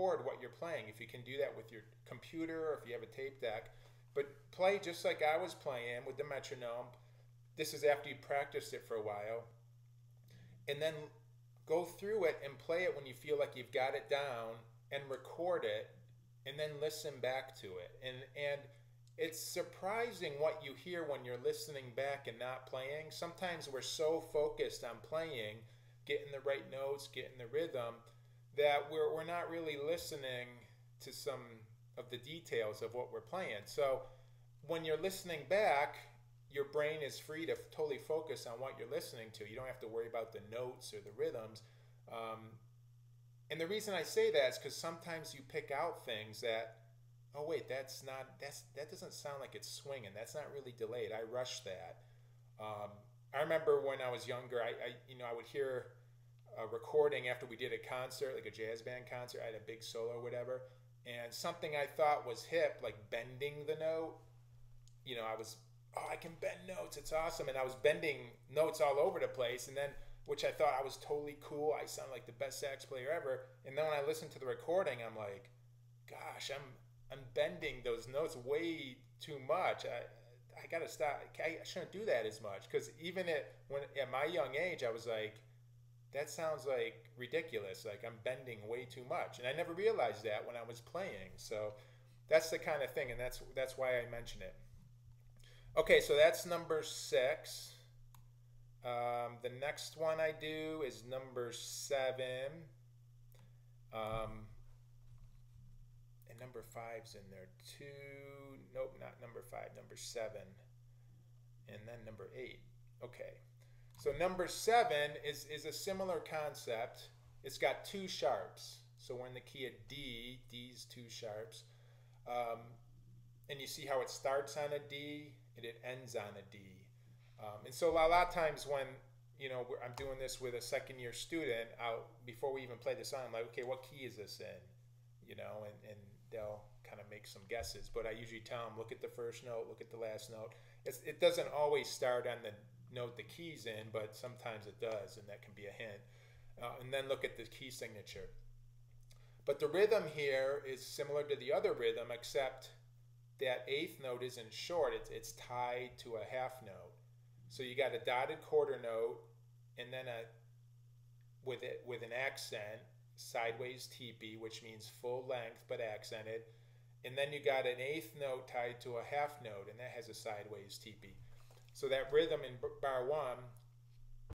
record what you're playing. If you can do that with your computer or if you have a tape deck, but play just like I was playing with the metronome. This is after you practiced it for a while. And then go through it and play it when you feel like you've got it down and record it and then listen back to it. And and it's surprising what you hear when you're listening back and not playing. Sometimes we're so focused on playing, getting the right notes, getting the rhythm, that we're, we're not really listening to some of the details of what we're playing. So when you're listening back, your brain is free to totally focus on what you're listening to. You don't have to worry about the notes or the rhythms. Um, and the reason I say that is because sometimes you pick out things that oh wait, that's not that's that doesn't sound like it's swinging. That's not really delayed. I rushed that. Um, I remember when I was younger, I, I, you know I would hear a recording after we did a concert, like a jazz band concert. I had a big solo or whatever, and something I thought was hip, like bending the note. You know, I was oh I can bend notes. It's awesome, and I was bending notes all over the place, and then which I thought I was totally cool. I sound like the best sax player ever. And then when I listened to the recording, I'm like, gosh, I'm I'm bending those notes way too much. I I gotta stop. I shouldn't do that as much because even at when at my young age, I was like, that sounds like ridiculous. Like I'm bending way too much, and I never realized that when I was playing. So that's the kind of thing, and that's that's why I mention it. Okay, so that's number six. Um, the next one I do is number seven. Um, number five's in there too. Nope, not number five, number seven. And then number eight. Okay. So number seven is, is a similar concept. It's got two sharps. So we're in the key of D, D's two sharps. Um, and you see how it starts on a D and it ends on a D. Um, and so a lot of times when you know I'm doing this with a second year student, out before we even play the song, I'm like, okay, what key is this in? You know, and, and they'll kind of make some guesses. But I usually tell them, look at the first note, look at the last note. It's, it doesn't always start on the note the key's in, but sometimes it does, and that can be a hint. Uh, and then look at the key signature. But the rhythm here is similar to the other rhythm, except that eighth note isn't short, it's, it's tied to a half note. So you got a dotted quarter note, and then a with it with an accent, sideways teepee, which means full length but accented. And then you got an eighth note tied to a half note, and that has a sideways teepee. So that rhythm in bar one